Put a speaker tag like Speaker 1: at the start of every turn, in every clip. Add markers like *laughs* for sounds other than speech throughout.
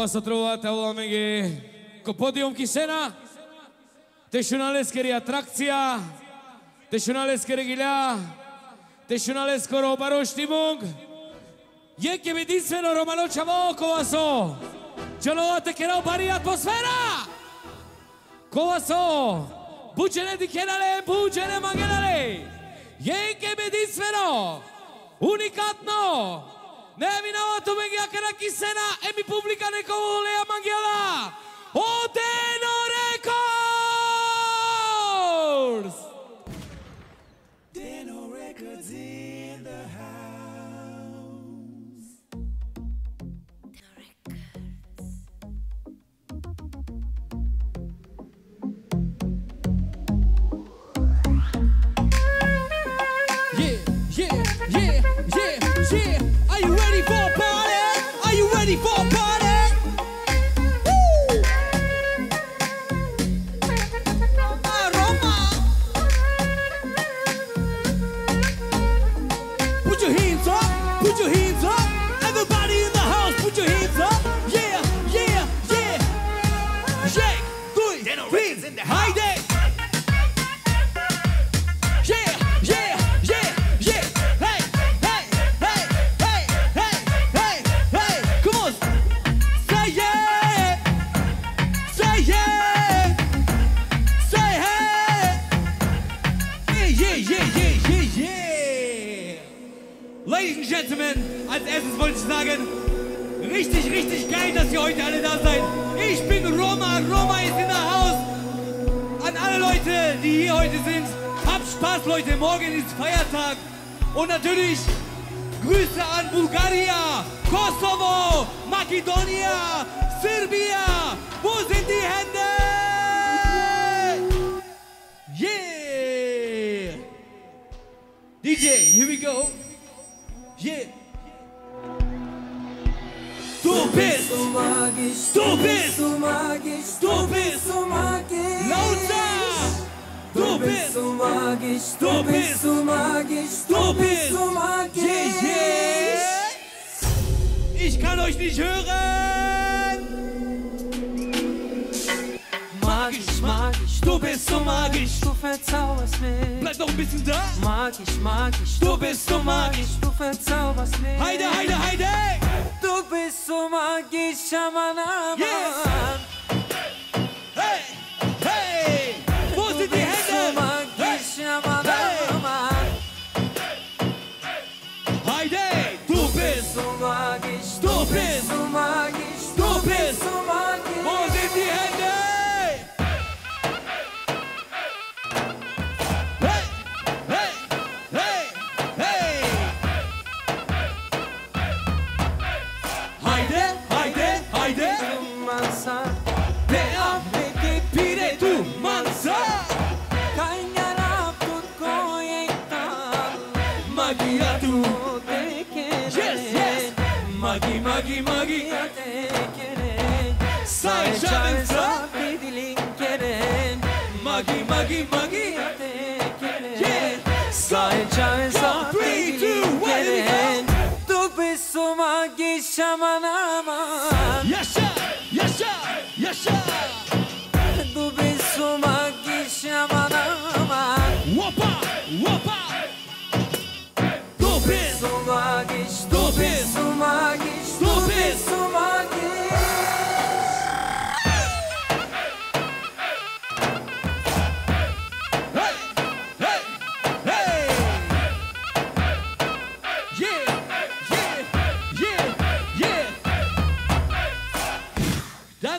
Speaker 1: Ола се трувате, ола ме ги. Ко подиум кисена, тешуналескери атракција, тешуналескери гиља, тешуналескоро бароштимунг, јеке единствено романоча во кова со, джановате керал бари атмосфера, кова Бучене буџене дикенале, буџене магенале, јеке единствено, уникатно, Ne, mi na to me gija sena, e publika neko uleja mangjela. Odeno rekords! Ladies and Gentlemen, als erstes wollte ich sagen, richtig, richtig geil, dass ihr heute alle da seid. Ich bin Roma, Roma ist in der Haus. An alle Leute, die hier heute sind, habt Spaß, Leute. Morgen ist Feiertag. Und natürlich Grüße an Bulgaria, Kosovo, Makedonia, Serbia. Wo sind die Hände? Yeah! DJ, here we go. Yeah. Du bist,
Speaker 2: So magisch,
Speaker 1: du bist,
Speaker 2: so magisch,
Speaker 1: du bist
Speaker 2: so magisch.
Speaker 1: lauter. Du bist,
Speaker 2: so magisch,
Speaker 1: Du bist.
Speaker 2: so magisch,
Speaker 1: du bist,
Speaker 2: so magisch.
Speaker 1: Ich kann euch nicht hören. Du bist so magisch.
Speaker 2: du verzauberst mich.
Speaker 1: Bleib noch ein bisschen da.
Speaker 2: Magisch, magisch,
Speaker 1: Du bist so magisch.
Speaker 2: du verzauberst mich.
Speaker 1: Heide, Heide, Heide.
Speaker 2: Du bist so magisch, Aman, Aman.
Speaker 1: Yes. Hey, hey. Wo sind die
Speaker 2: So
Speaker 1: Hände?
Speaker 2: magisch, Aman,
Speaker 1: Hey.
Speaker 2: Aman.
Speaker 1: Heide, du bist,
Speaker 2: So magisch,
Speaker 1: du bist,
Speaker 2: so magisch,
Speaker 1: du bist.
Speaker 2: so magisch.
Speaker 1: çay
Speaker 2: safi dilin keren.
Speaker 1: Magi magi magi.
Speaker 2: Te
Speaker 1: keren. Sae çay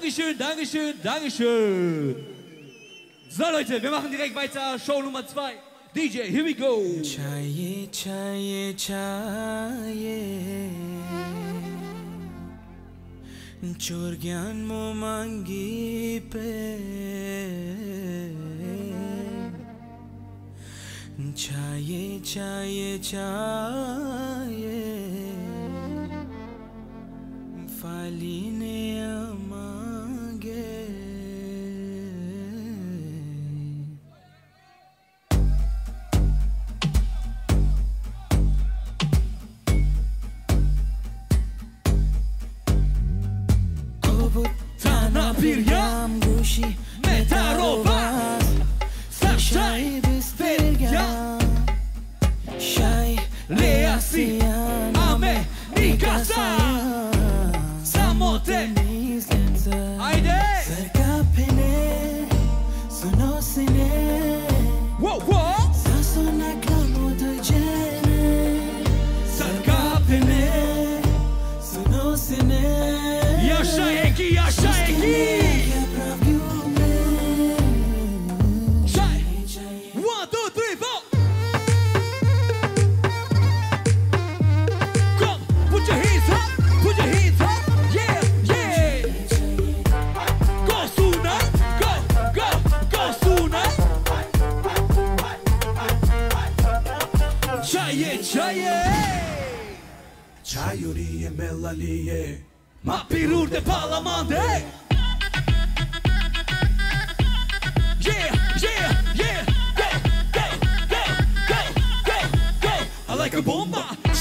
Speaker 1: Dankeschön, Dankeschön, Dankeschön. So Leute, wir machen direkt weiter. Show Nummer 2. DJ, here we go.
Speaker 2: चाहिए चाहिए चाहिए चोर ज्ञान मो मांगी पे चाहिए चाहिए चाहिए फाली ने मांगे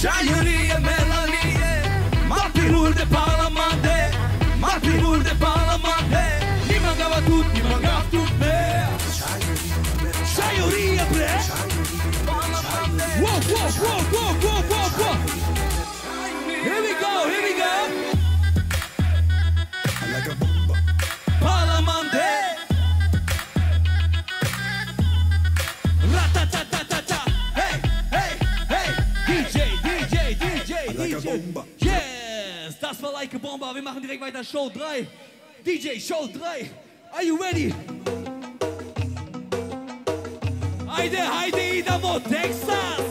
Speaker 1: Şairi melaniye Marti murde palamade Marti murde palamade. Nima gava tut nima gav tut me Şairi pre Şairi palamade. Wow wow wow wow
Speaker 3: wow. A Bomba
Speaker 1: Wir machen direkt weiter. Show 3 DJ, Show 3 Are you ready? Heide, Heide, Idamo, Texas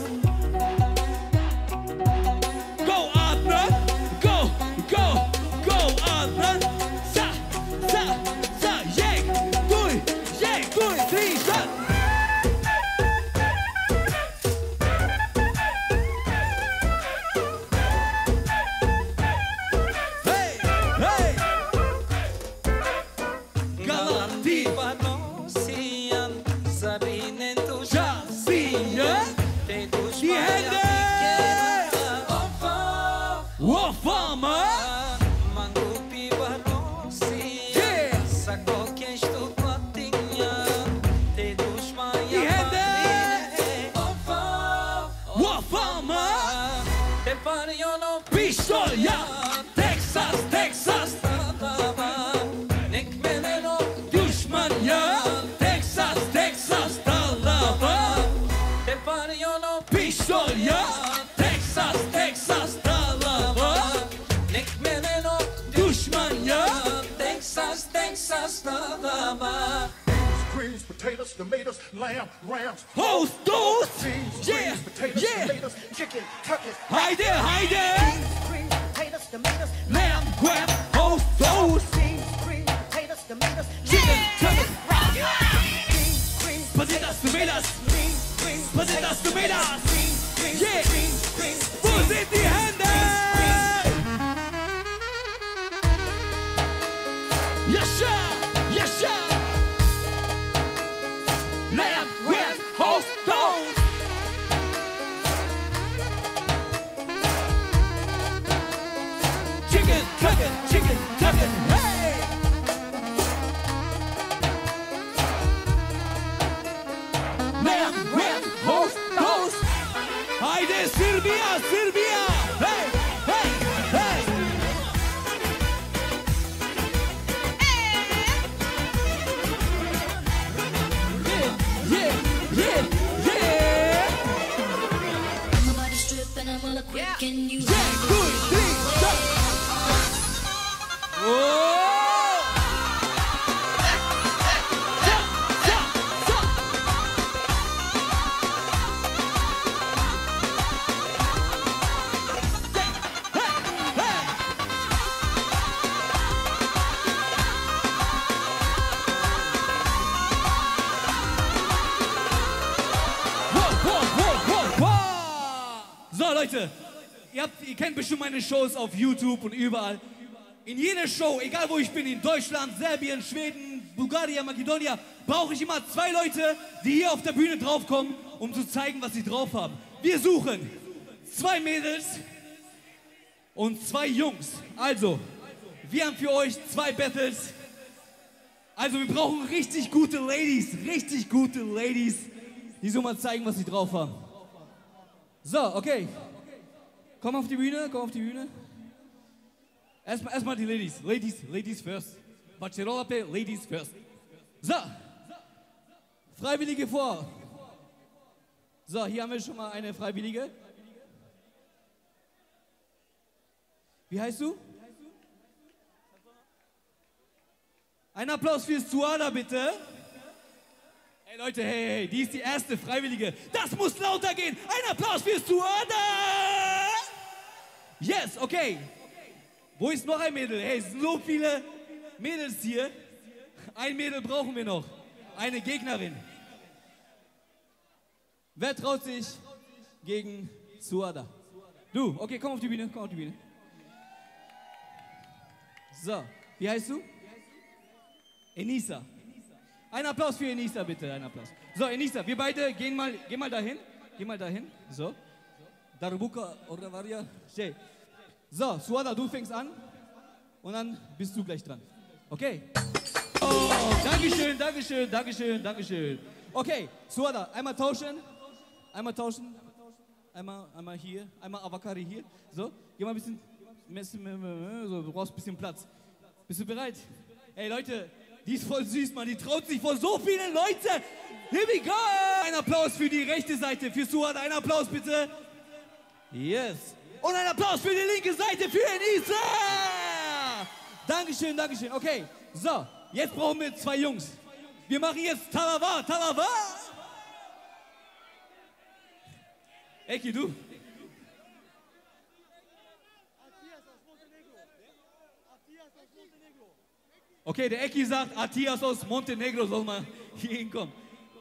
Speaker 4: performer. Tomatoes, lamb, rams,
Speaker 1: Host, those?
Speaker 4: beans,
Speaker 1: Yeah,
Speaker 4: greens, potatoes,
Speaker 1: yeah.
Speaker 4: tomatoes, chicken, turkeys,
Speaker 1: Haydi, haydi
Speaker 4: greens, potatoes, tomatoes,
Speaker 1: Lamb, grab, host, those?
Speaker 4: beans, greens, potatoes, tomatoes,
Speaker 1: Chicken, turkey
Speaker 4: beans, greens,
Speaker 1: Potatoes, tomatoes.
Speaker 4: beans, greens,
Speaker 1: Potatoes, tomatoes.
Speaker 4: greens,
Speaker 1: Yeah ihr, kennt bestimmt meine Shows auf YouTube und überall. In jeder Show, egal wo ich bin, in Deutschland, Serbien, Schweden, Bulgarien, Makedonien, brauche ich immer zwei Leute, die hier auf der Bühne draufkommen, um zu zeigen, was sie drauf haben. Wir suchen zwei Mädels und zwei Jungs. Also, wir haben für euch zwei Battles. Also wir brauchen richtig gute Ladies, richtig gute Ladies, die so mal zeigen, was sie drauf haben. So, okay. Komm auf die Bühne, komm auf die Bühne. Erstmal, erstmal die Ladies. Ladies, Ladies first. Bachelorpe, Ladies first. So. Freiwillige vor. So, hier haben wir schon mal eine Freiwillige. Wie heißt du? Ein Applaus für Suada, bitte. Hey Leute, hey, hey, die ist die erste Freiwillige. Das muss lauter gehen. Ein Applaus für Suada. Yes, okay. Wo ist noch ein Mädel? Hey, es sind so viele Mädels hier. Ein Mädel brauchen wir noch. Eine Gegnerin. Wer traut sich gegen Suada? Du, okay, komm auf die Bühne, komm auf die Bühne. So, wie heißt du? Enisa. Ein Applaus für Enisa, bitte, ein Applaus. So, Enisa, wir beide gehen mal, geh mal dahin. Geh mal dahin. So. Darbuka oder Varia. So, Suada, du fängst an. Und dann bist du gleich dran. Okay? Oh, Dankeschön, Dankeschön, Dankeschön, Dankeschön. Okay, Suada, einmal tauschen. Einmal tauschen. Einmal, einmal hier. Einmal Avakari hier. So, geh mal ein bisschen. So, du brauchst ein bisschen Platz. Bist du bereit? Ey, Leute, die ist voll süß, Mann. Die traut sich vor so vielen Leuten. Here we go! Ein Applaus für die rechte Seite, für Suad. Ein Applaus bitte. Yes. Und ein Applaus für die linke Seite, für Enisa. Dankeschön, Dankeschön. Okay, so. Jetzt brauchen wir zwei Jungs. Wir machen jetzt Talava, Talava. Eki, du. Okay, der Eki sagt, Atias aus Montenegro soll mal *laughs* hier hinkommen.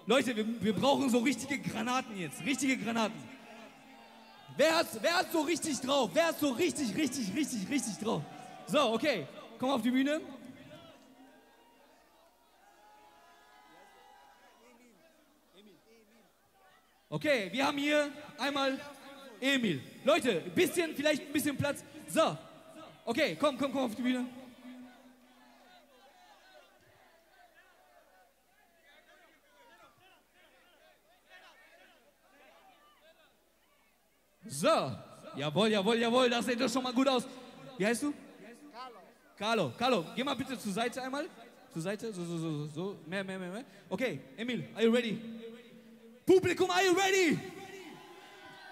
Speaker 1: Leute, wir, wir brauchen so richtige Granaten jetzt. Richtige Granaten. Wer hat, wer hat so richtig drauf? Wer hat so richtig, richtig, richtig, richtig drauf? So, okay. Komm auf die Bühne. Okay, wir haben hier einmal Emil. Leute, ein bisschen, vielleicht ein bisschen Platz. So. Okay, komm, komm, komm auf die Bühne. So. Jawohl, jawohl, jawohl, das sieht doch schon mal gut aus. Wie heißt du? Carlo. Carlo, geh mal bitte zur Seite einmal. Zur Seite, so, so, so, so. Mehr, mehr, mehr, mehr. Okay, Emil, are you ready? Publikum, are you ready?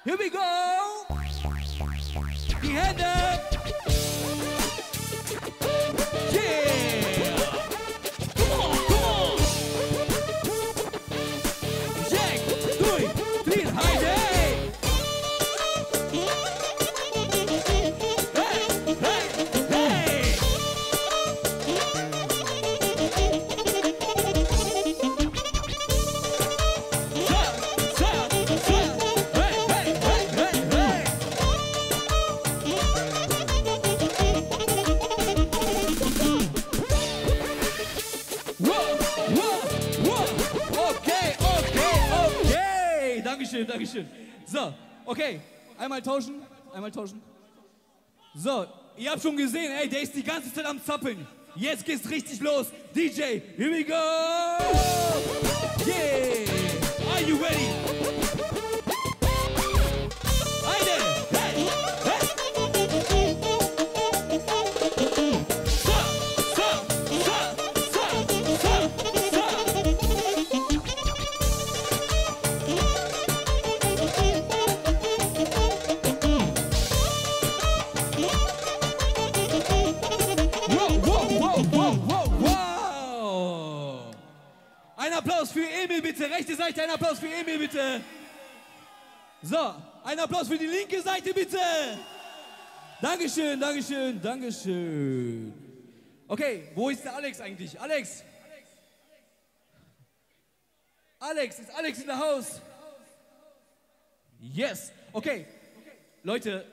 Speaker 1: Here we go. Die Hände. Yeah. Okay. Einmal tauschen, einmal tauschen. So, ihr habt schon gesehen, ey, der ist die ganze Zeit am Zappeln. Jetzt geht's richtig los. DJ, here we go. Yeah. Are you ready? Seite, ein Applaus für Emil bitte. So, ein Applaus für die linke Seite bitte. Dankeschön, Dankeschön, Dankeschön. Okay, wo ist der Alex eigentlich? Alex. Alex, ist Alex in der Haus? Yes. Okay. Leute,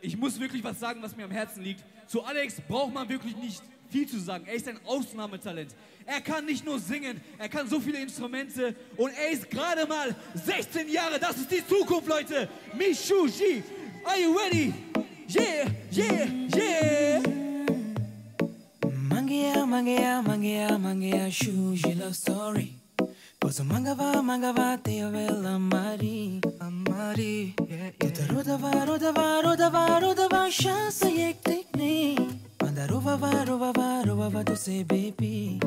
Speaker 1: ich muss wirklich was sagen, was mir am Herzen liegt. Zu Alex braucht man wirklich nicht viel zu sagen. Er ist ein Ausnahmetalent. Er kann nicht nur singen, er kann so viele Instrumente und er ist gerade mal 16 Jahre. Das ist die Zukunft, Leute. Mishushi, are you ready? Yeah, yeah, yeah.
Speaker 2: mangea, mangea, mangea, shuji love story. Posso mangava, mangava, te avela amari, amari, yeah, yeah. Tuta roda va, roda va, Rova va, rova va, rova va, to say, baby.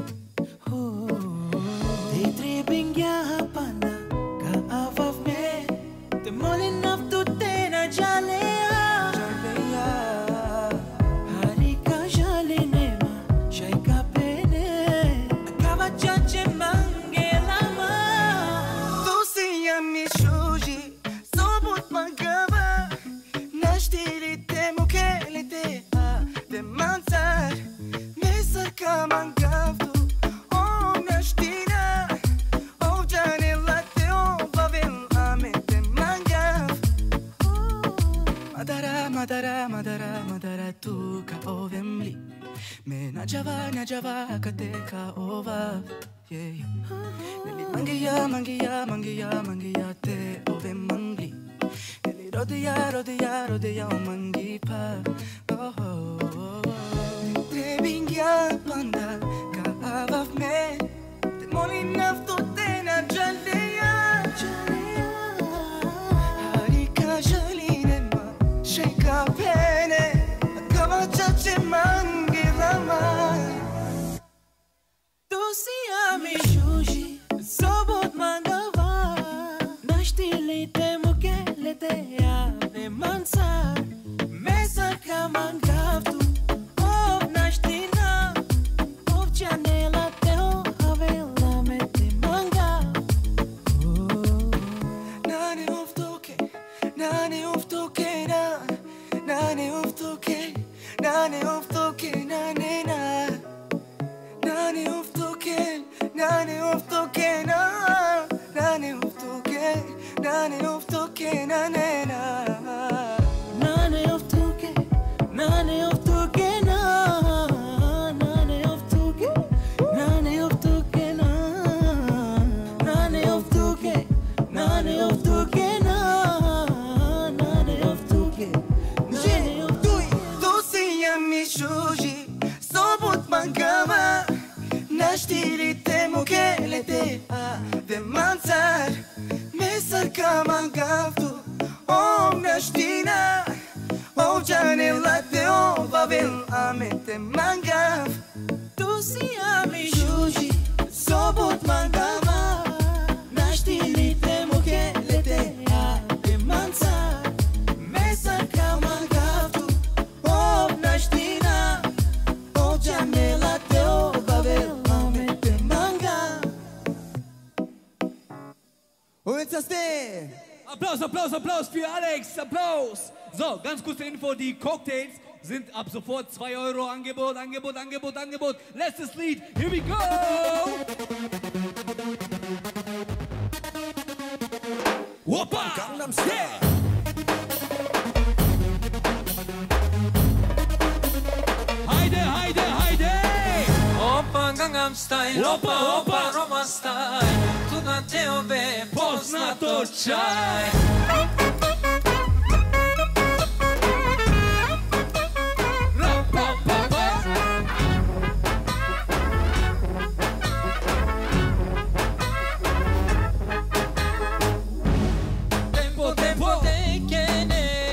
Speaker 2: Oh, they daydreaming, ya
Speaker 5: happen. Java ka teka ova yeah. Nili mangiya mangiya mangiya mangiya te ove mangli Nili rodiya rodiya rodiya o mangi pa
Speaker 2: 나는 어떻게 나네 나 나는 어떻게
Speaker 5: 나는 어떻게 나 나는 어떻게 나는 어떻게 나 나는 어떻게
Speaker 2: 나는 어떻게 나 나는 어떻게 나는 어떻게 또 сия ми чужи сопутман кама наш тилите му келете а
Speaker 5: деманцар kama gaftu Omne shtina Ovčanila te
Speaker 2: ova vil Ame te
Speaker 1: mangaft Applaus, Applaus, Applaus für Alex. Applaus. So, ganz kurze Info. Die Cocktails sind ab sofort 2 Euro Angebot, Angebot, Angebot, Angebot. Letztes Lied. Here we go. Whoppa. Gangnam Style. Heide, Heide, Heide.
Speaker 2: Opa Gangnam Style,
Speaker 1: Opa,
Speaker 2: opa,
Speaker 1: opa.
Speaker 2: opa, Roma Style, tebe
Speaker 1: poznato čaj
Speaker 2: Tempo, tempo, tekene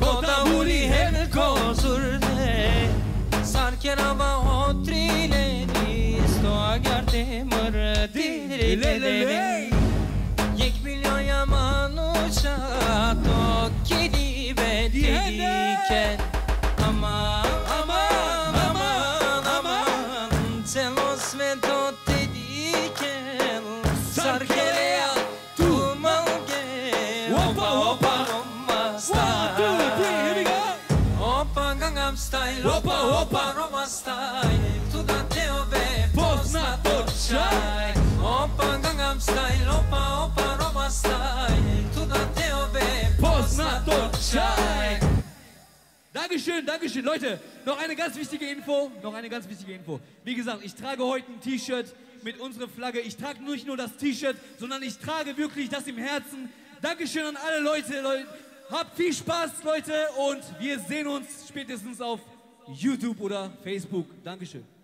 Speaker 2: Koda uri her gozurde
Speaker 1: Sarker
Speaker 2: ama hotrileri Stoğa gerdim lelele یک میلیون یا منو چا تو کی
Speaker 1: دی
Speaker 2: به
Speaker 1: دیگه
Speaker 2: Čaj.
Speaker 1: Dankeschön, Dankeschön. Leute, noch eine ganz wichtige Info. Noch eine ganz wichtige Info. Wie gesagt, ich trage heute ein T-Shirt mit unserer Flagge. Ich trage nicht nur das T-Shirt, sondern ich trage wirklich das im Herzen. Dankeschön an alle Leute. Leute. Habt viel Spaß, Leute. Und wir sehen uns spätestens auf YouTube oder Facebook. Dankeschön.